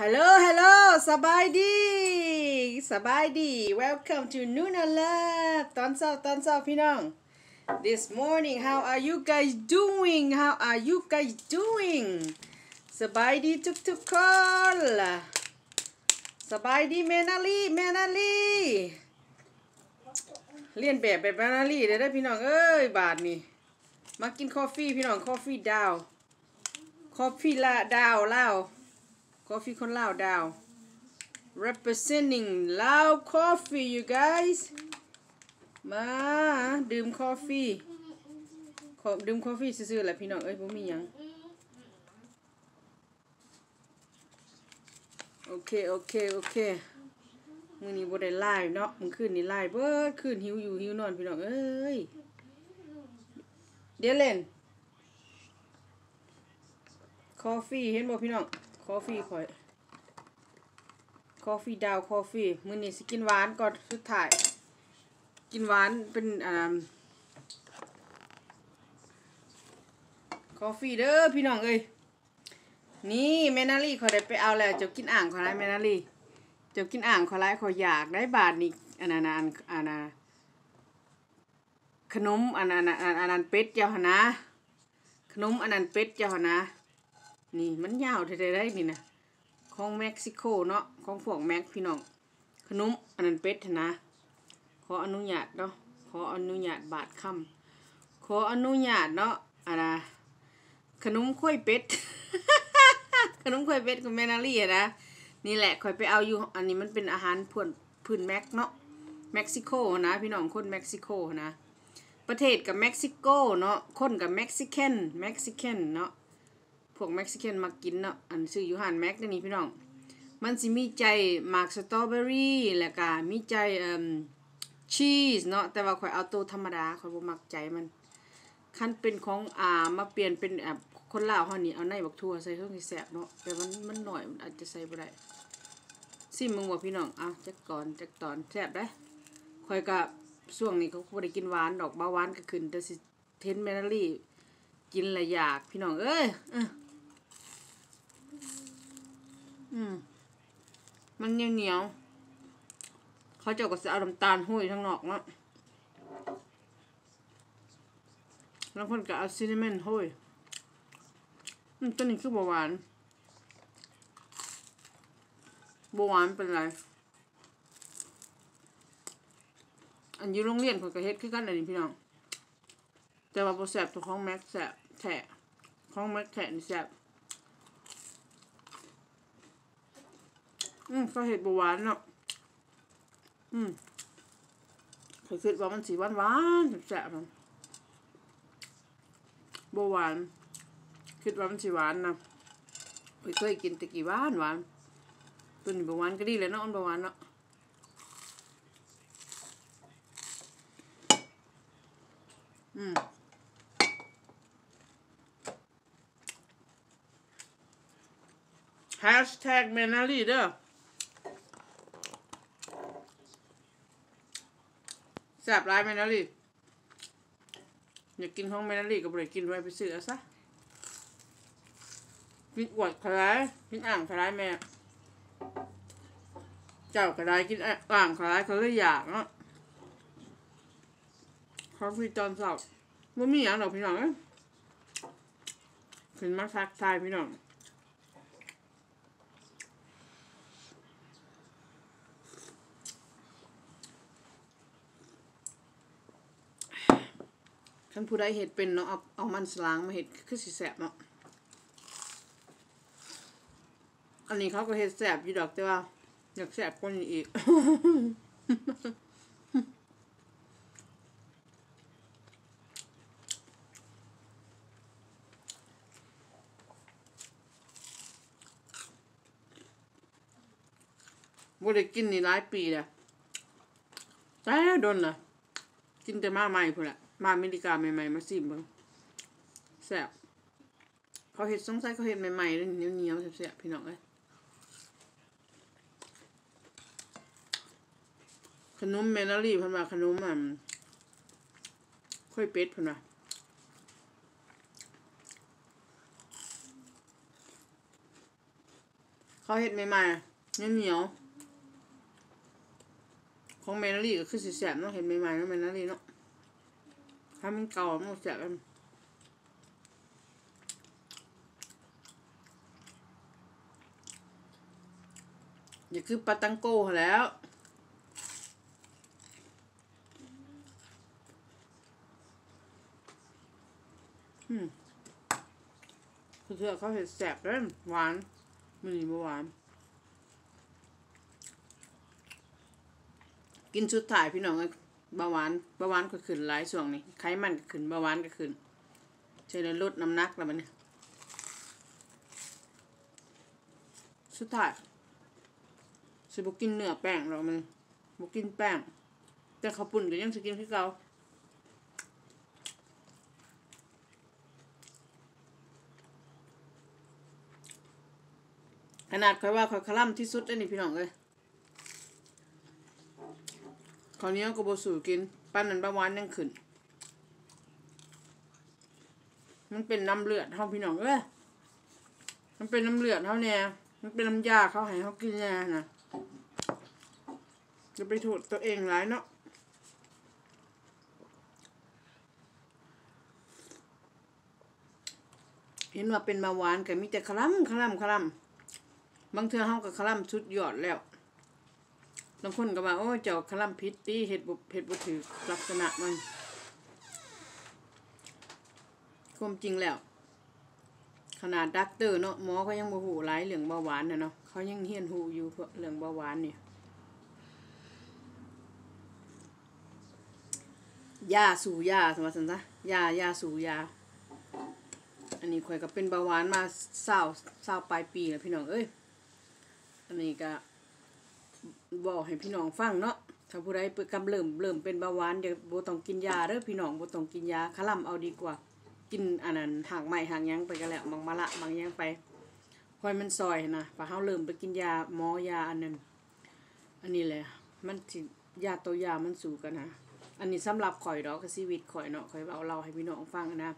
ฮัลโหล ฮัลโหล สบายดี สบายดี welcome to Nuna Love ตอนเช้า ตอนเช้าพี่น้อง this morning how are you guys doing how are you guys doing สบายดีทุกทุกคน สบายดีแมนาลีแมนาลีเรียนแบบแบบแมนาลีเด้อเด้อพี่น้อง เอ้ย บาทนี่มากินคอฟฟี่พี่น้องคอฟฟี่ดาวคอฟฟี่ละดาวเลา วคอฟฟี่คนลาวดาว representing ลาว coffee you guys มาดื่มคอฟฟี่ขอดื่มคอฟฟี่ซื่อๆแหละพี่น้องเอ้ยผมมีหยังโอเค โอเค โอเค มือนี้บ่ได้ไล่เนาะมึงคืนนี้ไล่เบิดคืนหิวอยู่หิวนอนพี่น้องเอ้ย เดี๋ยวเล่น คอฟฟี่เห็นบ่พี่น้อง คอฟฟี่ข่อยคอฟฟี่ดาวคอฟฟี่มื้อนี้สิกินหวานก่อนสุดท้าย กินหวานเป็นอ่าคอฟฟี่เด้อพี่น้องเอ้ยนี่แมนาลี่ขาได้ไปเอาแล้วจ้ากินอ่างขาไรแมนาลี่จ้ากินอ่างขาไรขาอยากได้บาทนี่อันนั้นอันนั้นขนมอันนั้นอันอันนั้นเป็ดเจ้าหนนะขนมอันนั้นเป็ดเจ้าหนะ นี่มันยาวเท่าได้นี่นะของเม็กซิโกเนาะของพวกแม็กพี่น้องขนมอันนั้นเป็ดนะขออนุญาตเนาะขออนุญาตบาทคำขออนุญาตเนาะอันนะขนมข้วยเป็ดขนมข้วยเป็ดกับแมนาลี่นะนี่แหละคอยไปเอาอยู่อันนี้มันเป็นอาหารพื้นพื้นแม็กเนาะเม็กซิโกนะพี่น้องคนเม็กซิโกนะประเทศกับเม็กซิโกเนาะคนกับเม็กซิกันเม็กซิกันเนาะ พวกเม็กซิกันมากินเนาะอันซื้อยู่หันแม็กนี่พี่น้อง มันสิมีใจหมากสตรอเบอรี่แล้วก็มีใจเอ่อชีสเนาะแต่ว่าข่อยเอาตัวธรรมดาข่อยบ่มักใจมันคันเป็นของอ่ามาเปลี่ยนเป็นแบบคนลาวเฮานี่เอาในบักทั่วใส่เครื่องแซ่บเนาะแต่มันมันหน่อยมันอาจจะใส่บ่ได้ซิมึงบ่พี่น้องเอาจักก่อนจักตอนแซ่บได้ข่อยก็ช่วงนี้เขาบ่ได้กินหวานดอกเบาหวานก็ขึ้นแต่สิเทนแมนารี่กินละอยากพี่น้องเอ้ยเออ อืม มันเหนียวเหนียวๆเขาเจ้าก็สิเอาน้ำตาลหุ้ยทั้งนอกเนาะแล้วคนก็เอาซินนามอนโห้ยอืมตัวนี้คือเบาหวานเบาหวานเป็นไร อันอยู่โรงเรียนคนก็เฮ็ดคือกันอันนี้พี่น้อง แต่ว่าบ่แซบตัวของแม็กแซบแท้ของแม็กแท้นี่แซบ อืมก็เฮ็ดบหวานเนาะอืมเคยคิดว่ามันสีหวานหวานแซ่บมันบหวาน คิดว่ามันสิหวานนะเคยกินตะกี้หวานหวานตัวนี้บหวานก็ดีเลยเนาะมันบหวานเนาะอืมแฮชแท็กเมนาลีเด้อ แซ่บร้ายเมนาลีอยากกินของแมนารี่ก็บ่ไปกินไว้ไปซื้อเอาซะกินอวดคล้ายกินอ่างคล้ายแม่ เจ้าก็ได้กินอ่างคล้ายเขาเลยอยากเนาะเขาพี่ตอนเสาร์ว่ามีอย่างดอกพี่น้องเอ้ยขึ้นมาทักทายพี่น้อง คันผู้ใดเห็ดเป็นเนาะเอาเอามันสลางมาเห็ดคือสิแสบเนาะอันนี้เขาก็เห็ดแสบอยู่ดอกแต่ว่าอยากแสบกว่านี้อีกบ่ได้กินนี่หลายปีแล้วแต่โดนละกินแต่มาใหม่พุ่นละ มาอเมริกาใหม่ๆมาซิมเบิ่งแซ่บเขาเฮ็ดสงสัยเขาเฮ็ดใหม่ๆเลยเหนียวๆแซ่บๆพี่น้องเอ้ยขนมเมนารี่พิ่นว่าขนมอะค่อยเป็ดพิ่นว่าเขาเห็ดใหม่ๆเหนียวๆของเมนารีก็คือสิแสบเนาะเห็ดใหม่ๆเนาะเมนารีเนาะ ถ้ามันเก่ามันแสบมันอย่าคือปาตังโก้แล้วคือเธอเขาเห็ดแสบเลยหวานมันนี่บ่หวาน กินชุดถ่ายพี่น้องเอ้ย เบาหวานเบาหวานก็ขึ้นหลายช่วงนี้ไขมันก็ขึ้นเบาหวานก็ขึ้นใช่เลยลดน้ำหนักแล้วมันเนี่ยชุดถ่ายสิบกินเนื้อแป้งหรอกมันบกินแป้ง แต่ข้าวปุ่นก็ยังสกินที่เก่าขนาดคอยว่าคอยคลั่มที่สุดเลยนี่พี่น้องเลย คราวนี้ก็บสู่กินปั้นนั้นประวานยังขึ้น มันเป็นน้ำเลือดเท่าพี่น้องเอ้ยมันเป็นน้ำเลือดเท่าเนี่ยมันเป็นน้ำยาเขาให้เขากินยานะจะไปโทษตัวเองหลายเนาะเห็นว่าเป็นมาหวานก็มีแต่คลั่มคลั่มคลั่มบางเทื่อเฮาก็คลั่มชุดยอดแล้ว บางคนก็ว่าโอ้เจ้าคลั่มพิษตีเห็ดบุเห็ดบุถือลักษณะมันความจริงแล้ว ขนาดดักเตอร์เนาะหมอก็ยังบ่หูหลายเรื่องเบาหวานน่ะเนาะเขายังเฮียนหูอยู่เพราะเรื่องเบาหวานเนี่ยยาสู่ยาสมมติซะยายาสู่ยา อันนี้ข่อยก็เป็นเบาหวานมาเศร้าเศร้าปลายปีแล้วพี่น้องเอ้ยอันนี้ก็ บอกให้พี่น้องฟังเนาะถ้าผู้ใดเปิดกำเริ่มเริ่มเป็นเบาหวานเดี๋ยวโบต้องกินยาเด้อพี่น้องโบต้องกินยาคลั่มเอาดีกว่า กินอันนั้นหางใหม่หางยังไปก็แล้วบางมะละบางยังไปคอยมันซอยนะพอเฮาเริ่มไปกินยาหมอยาอันนั้นอันนี้แหละมันสิยาตัวยามันสูกันนะอันนี้สำหรับข่อยดอกกับชีวิตข่อยเนาะข่อยเอาเราให้พี่น้องฟังนะ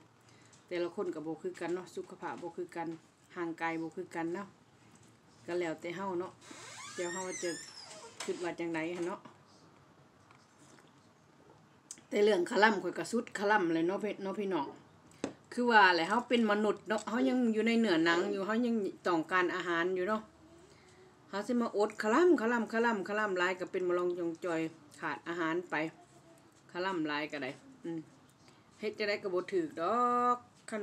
แต่ละคนกับโบคือกันเนาะสุขภาพโบคือกันห่างไกลโบคือกันเนาะก็แล้วแต่เฮาเนาะเดี๋ยวเฮาจะ คิดว่าจังไดเนาะแต่เรื่องคลั่มข่อยก็สุดคลั่มเลยเนาะพี่เนาะพี่น้องคือว่าแหละเฮาเป็นมนุษย์เนาะเฮายังอยู่ในเหนือหนังอยู่เฮายังต้องการอาหารอยู่เนาะเฮาสิมาอดคลั่มคลั่มคลั่มคลั่มลายก็เป็นมะลงจงจอยขาดอาหารไปคลั่มลายก็ได้อืมเฮ็ดจะได้ก็บ่ถือดอกคัน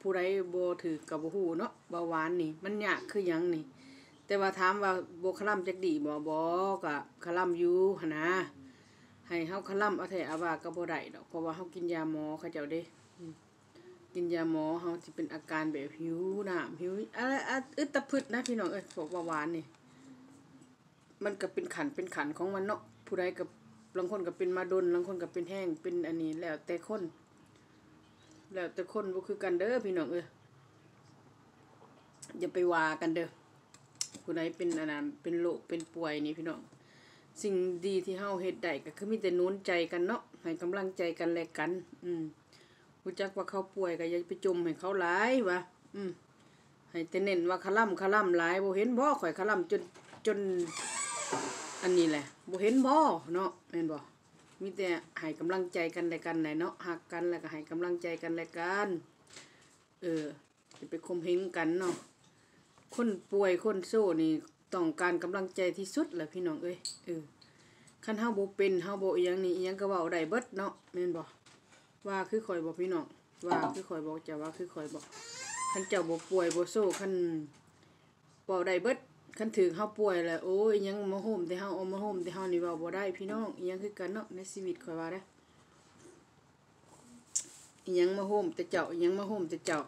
ผู้ใดบ่ถือก็บ่ฮู้เนาะเบาหวานนี่ มันยากคือยังนี่ แต่ว่าถามว่าบ่คลำจักดีบ่บ่ก็คลำอยู่หนนะให้เฮาคลำเอาแท้เอาว่าก็บ่ได้ดอกเพราะว่าเฮากินยาหมอเขาเจ้าเด้กินยาหมอเฮาสิเป็นอาการแบบหิวน้ำหิวอะไรอึดตะพึดนะพี่น้องเอ้ยพวกเบาหวานนี่มันก็เป็นขันเป็นขันของมันเนาะผู้ใดก็บางคนก็เป็นมาดนบางคนก็เป็นแห้งเป็นอันนี้แล้วแต่คน แล้วแต่คนบ่คือกันเด้อพี่น้องเอ้ยอย่าไปว่ากันเด้อ ผู้ใดเป็นอันนั้นเป็นโรคเป็นป่วยนี่พี่น้องสิ่งดีที่เฮาเฮ็ดได้ก็คือมีแต่หนุนใจกันเนาะให้กำลังใจกันและกัน อืมรู้จักว่าเขาป่วยก็อย่าไปจมให้เขาหลายว่าอืมให้แต่เน้นว่าคล่ำคล่ำหลายบ่เห็นบ่ข่อยคล่ำจนจน อันนี้แหละบ่เห็นบ่เนาะแม่นบ่มีแต่ให้กำลังใจกันและกันแหละเนาะหักกันแล้วก็ให้กำลังใจกันและกัน เออจะไปคมเหงกันเนาะ คนป่วยคนโซ่นี่ต้องการกำลังใจที่สุดแหละพี่น้องเอ้ยเออคันเฮาบ่เป็นเฮาบ่อีหยังนี่อีหยังก็เว้าได้เบิดเนาะแม่นบ่ว่าคือข่อยบ่พี่น้องว่าคือข่อยบอกจะว่าคือข่อยบอกคันเจ้าบ่ป่วยบ่โซ่คันเว้าได้เบิดคันถือเฮาป่วยแล้วโอ้ยยังมาโฮมแต่เฮาเอามาโฮมแต่เฮานี่เว้าบ่ได้พี่น้องอีหยังคือกันเนาะในชีวิตข่อยว่าเด้ออีหยังมาโฮมแต่เจ้าอีหยังมาโฮมแต่เจ้า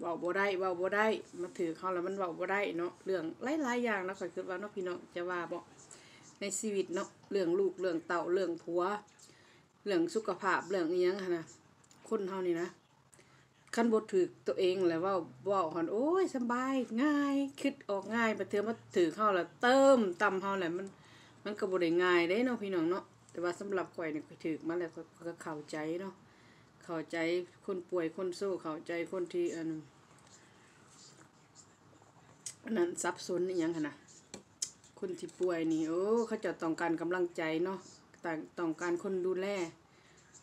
เว้าบ่ได้เว้าบ่ได้มาถือเขาแล้วมันเว้าบ่ได้เนาะเรื่องหลายๆอย่างนะข่อยคิดว่าเนาะพี่น้องจะว่าบ่ในชีวิตเนาะเรื่องลูกเรื่องเต่าเรื่องผัว เรื่องสุขภาพเรื่องอีหยังนนะคนเฮานี่นะคันบ่ถือตัวเองแหละว่าเว้าหันโอ้ยสบายง่ายคิดออกง่ายบัดเทื่อมาถือเข้าแล้วเติมตำเฮาแหละมัน มันก็บ่ได้ง่ายเด้เนาะพี่น้องเนาะแต่ว่าสำหรับข่อยนี่ข่อยถือมาแล้วก็เข้าใจเนาะเข้าใจคนป่วยคนโซ่เข้าใจคนที่อัน นั้นซับซ้อนอหยังหั่นน่ะคนที่ป่วยนี่โอ้เขาเจะต้องการกำลังใจเนาะต่างต้องการคนดูแล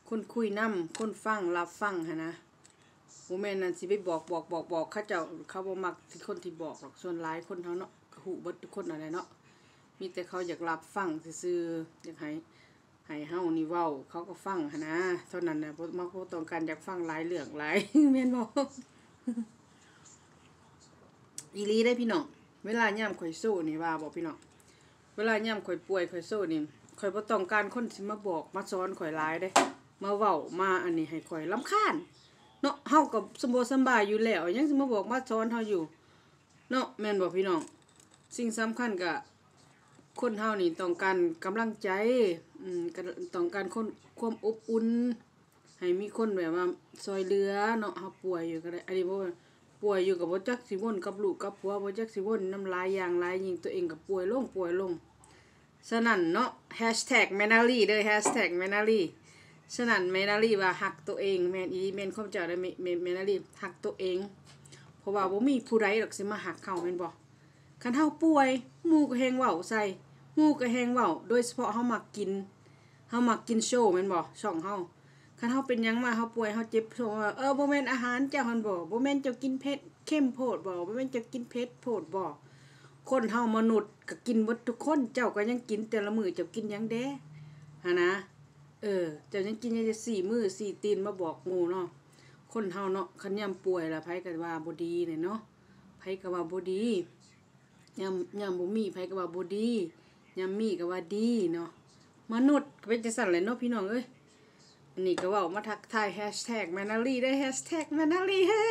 คนคุยนํคนฟังรับฟังหั่นะบ่แม่นนั่นสิไปบอกบอกบอกบอกเขาเจ้าเขาบ่มักที่คนที่บอกหรอกส่วนหลายคนเฮาเนาะก็ฮู้เบิดทุกคนนั่นแหละเนาะมีแต่เขาอยากรับฟังซื่ออยากให้ให้เฮานี่เว้าเขาก็ฟังหั่นะเท่านั้นนะมักบ่ต้องการอยากฟังหลายเรื่องหลายแม่นบอี หลีได้พี่น้อง เวลาย่ามข่อยสู้นี่ว่าบอกพี่น้อง เวลาย่ามข่อยป่วยข่อยสู้นี่ข่อยบ่ต้องการคนสิมาบอกมาสอนข่อยหลายเด้มาเว้ามาอันนี้ให้ข่อยรำคาญเนาะเฮาก็สมบูรณ์สบายอยู่แล้วยังสิมาบอกมาสอนเฮาอยู่เนาะแม่นบ่พี่น้อง สิ่งสำคัญก็คนเฮานี่ต้องการกำลังใจอืมต้องการคนความอบอุ่นให้มีคนแบบว่าซอยเหลือเนาะเฮาป่วยอยู่ก็ได้อันนี้บ่ว่า ป่วยอยู่กับบ่จักสิวนกับลูกกับผัวบ่จักสิวนน้ำลายอย่างลายยิงตัวเองก็ป่วยลงป่วยลงฉะนั้นเนาะ hashtag แมนาลีเด้อ hashtag แมนาลีฉะนั้นแมนาลีว่าหักตัวเองแมนอีแมนความเจ้าได้แม่แม่แมนาลีหักตัวเอง เพราะว่าบ่มีผู้ใดหรอกสิมาหักเขาแม่นบ่คันเฮาป่วยหมู่ก็แฮงเว้าใส่หมู่ก็แฮงเว้าโดยเฉพาะเฮามักกินเฮามักกินโชว์แม่นบ่ช่องเฮา คันเฮาเป็นยังมาเฮาป่วยเฮาเจ็บโซว่าเออบ่แม่นอาหารเจ้าหันบ่บ่แม่นเจ้ากินเผ็ดเข้มโพดบ่บ่แม่นเจ้ากินเผ็ดโพดบ่คนเฮามนุษย์ก็กินหมดทุกคน เจ้าก็ยังกินแต่ละมื้อเจ้ากินหยังแด้หานะ เออ เจ้ายังกินยังจะสี่มื้อสี่ตีนมาบอกหมู่เนาะคนเฮาเนาะคันยามป่วยละไผก็ว่าบ่ดีเนี่ยเนาะไผก็ว่าบ่ดียามยามบ่มีไผก็ว่าบ่ดียามมีก็ว่าดีเนาะมนุษย์เป็นจังซั่นแหละเนาะพี่น้องเอ้ย อันนี้ก็ว่ามาทักทายแฮชแท็กแมนาลีได้แฮชแท็กแมนาลีเฮ้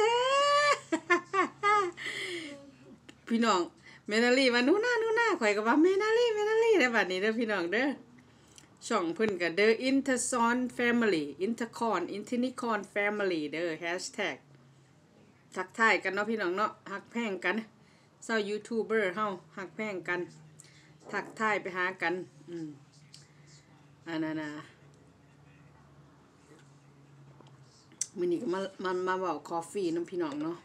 พี่น้องแมนาลีว่าหนูหน้าหนูหน้าข่อยก็ว่าแมนาลีแมนาลีได้บัดนี้เด้อพี่น้องเด้อช่องเพิ่นก็เด้อ Interson Family Intercon Internicon Family เด้อแฮชแท็กทักทายกันเนาะพี่น้องเนาะฮักแพงกันเซายูทูบเบอร์เฮาฮักแพงกัน ทักทายไปหากัน อืมอันนั้นน่ะ มื้อนี้ก็มามามาเว้าคอฟฟี่น้ำพี่น้องเนาะ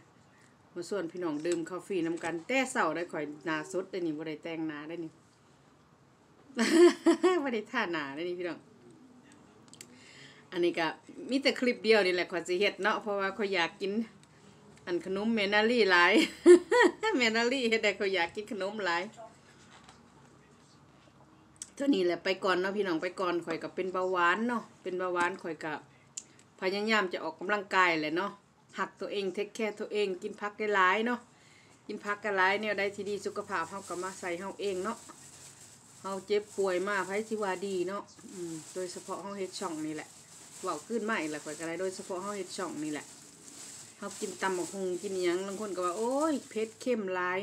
มาส่วนพี่น้องดื่มคอฟฟี่น้ำกันแต่เช้าได้ข่อยนาสดได้นี่บ่ได้แต่งนาได้นี่บ่ได้ทานาได้นี่พี่น้องอันนี้ก็มีแต่คลิปเดียวนี่แหละข่อยสิเฮ็ดเนาะเพราะว่าข่อยอยากกิน อันขนมเมนาลี่หลายเมนาลี่เฮ็ดได้ข่อยอยากกินขนมหลายเท่านี้แหละไปก่อนเนาะพี่น้องไปก่อนข่อยก็เป็นเบาหวานเนาะเป็นเบาหวานข่อยก็ พยายามจะออกกำลังกายแหละเนาะหักตัวเองเทคแคร์ตัวเอง กินพักได้หลายเนาะกินพักกันหลายเนี่ยได้ที่ดีสุขภาพเฮาก็มาใส่เฮาเองเนาะเฮาเจ็บป่วยมาไผสิว่าดีเนาะอืมโดยเฉพาะเฮาเฮ็ดช่องนี่แหละเว้าขึ้นมาอีกแล้วข่อยก็ได้โดยเฉพาะเฮาเฮ็ดช่องนี่แหละเฮากินตำบักหุ่งกินหยังบางคนก็ว่าโอ้ยเผ็ดเข้มหลาย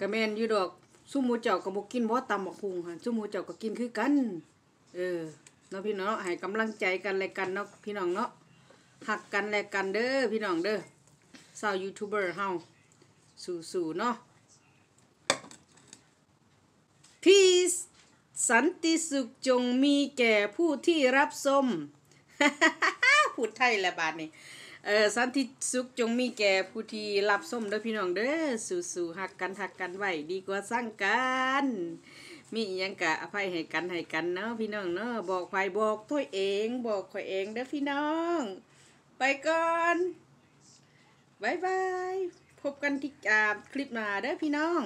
ก็แมนอยู่ดอกซุมหมูเจ้าก็บ่กินบ่ตำบักหุ่งหั่นซุมหมูเจ้าก็กินคือกัน เออ เนาะพี่น้องเนาะให้กำลังใจกันและกันเนาะพี่น้องเนาะหักกันและกันเด้อพี่น้องเด้อสาวยูทูบเบอร์เฮาสู้ๆเนาะ Peace สันติสุขจงมีแก่ผู้ที่รับชมพูดไทยละบาดนี้เออสันติสุขจงมีแก่ผู้ที่รับชมเด้อพี่น้องเด้อสู้ๆหักกันหักกันไว้ดีกว่าสร้างกัน มีอิหยังกะอภัยให้กันให้กันเนาะพี่น้องเนาะบอกไฟบอกตัวเองบอกข่อยเองเด้อพี่น้อง ไปก่อนบายบายพบกันที่อ่าคลิปหน้าเด้อพี่น้อง